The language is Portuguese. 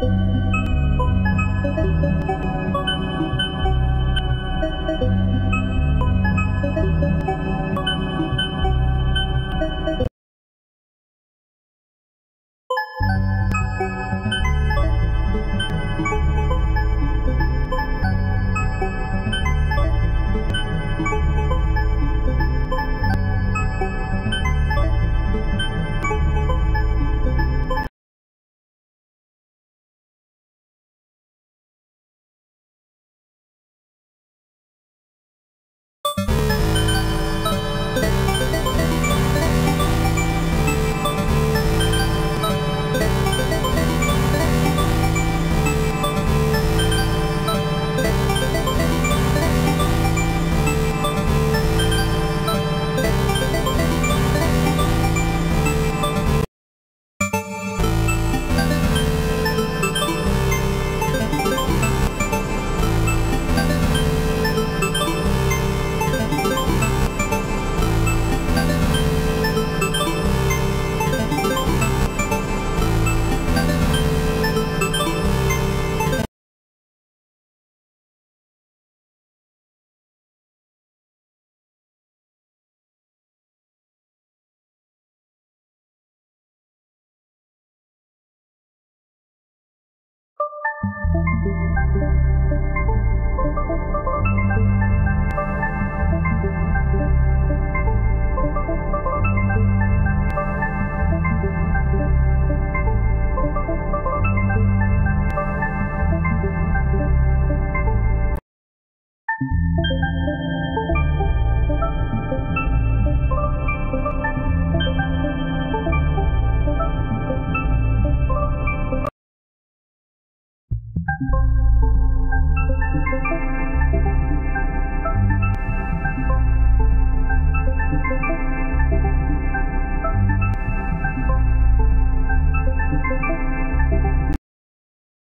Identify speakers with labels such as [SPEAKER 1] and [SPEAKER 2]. [SPEAKER 1] Thank you. Música